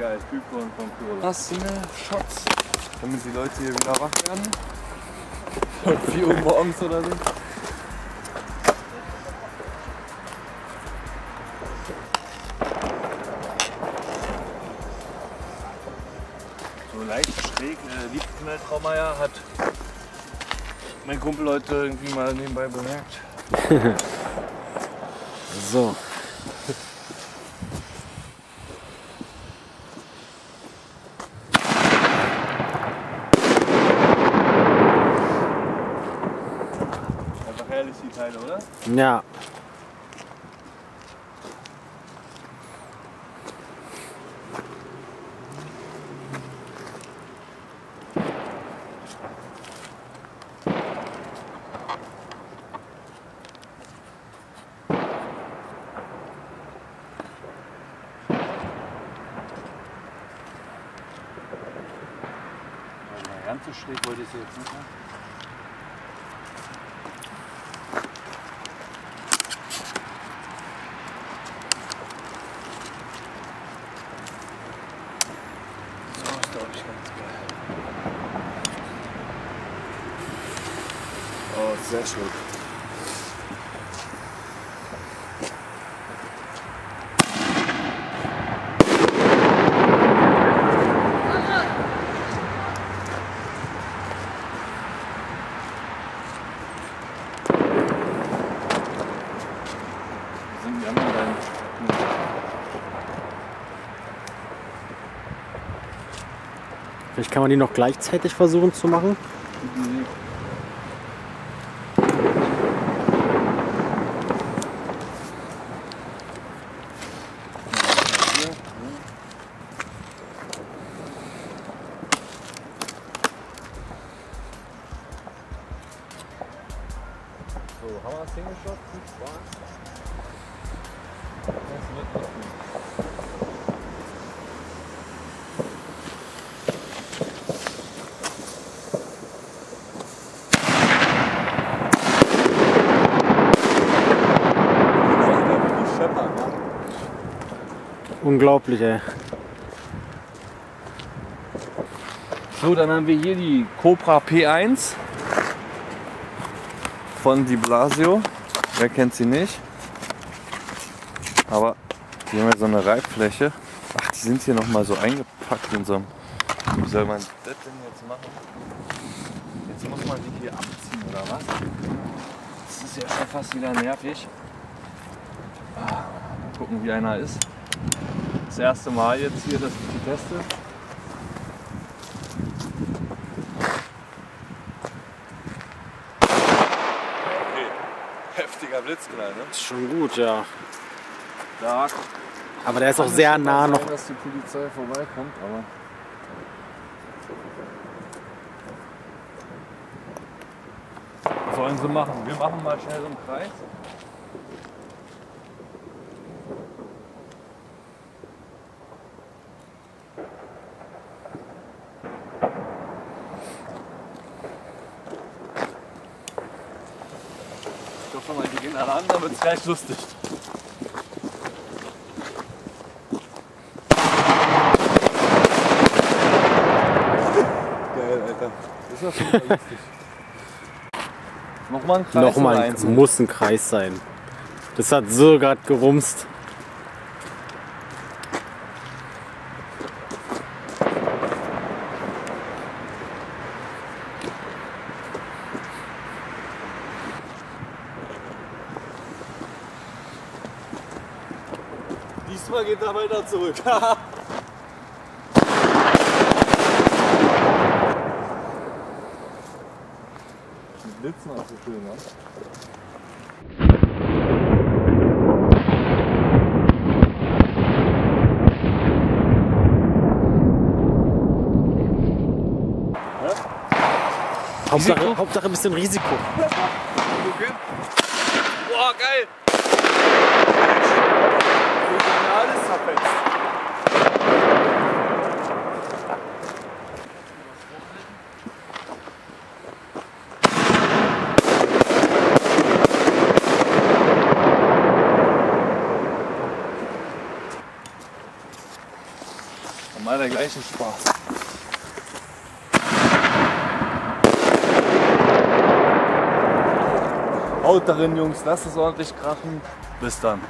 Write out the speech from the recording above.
Spuren vom Pyro. Hast du eine Shots, damit die Leute hier wieder wach werden? Um 4 Uhr morgens oder so. So leicht schräg, äh, Liebknall Traumeier hat mein Kumpel heute irgendwie mal nebenbei bemerkt. So. Herrlich die Teile, oder? Ja. Ganz so schräg wollte ich sie jetzt nicht machen. So ist glaube ich ganz geil. Oh, sehr schön. Vielleicht kann man die noch gleichzeitig versuchen zu machen. So, Unglaublich, ey. So, dann haben wir hier die Cobra P1 Von Di Blasio. Wer kennt sie nicht? Aber die haben ja so eine Reibfläche. Ach, die sind hier nochmal so eingepackt in so einem. Wie soll man das denn jetzt machen? Jetzt muss man die hier abziehen, oder was? Das ist ja schon fast wieder nervig. Ah, gucken, wie einer ist. Das erste Mal jetzt hier, dass ich die teste. Heftiger Blitzknall, ne? Ist schon gut, ja. Stark. Aber der ist auch sehr nah noch. dass die Polizei vorbeikommt, aber. Was sollen sie machen? Wir machen mal schnell so einen Kreis. Gehen alle an, dann wird es gleich lustig. Geil, Alter. Das ist ja schon mal lustig. Nochmal ein Kreis Nochmal, einzeln? muss ein Kreis sein. Das hat so gerade gerumst. Diesmal geht er weiter zurück. Die blitzen auch so schön, ne? Hauptsache, Hauptsache ein bisschen Risiko. Boah, Normal der gleiche Spaß. Haut darin, Jungs, lasst es ordentlich krachen. Bis dann.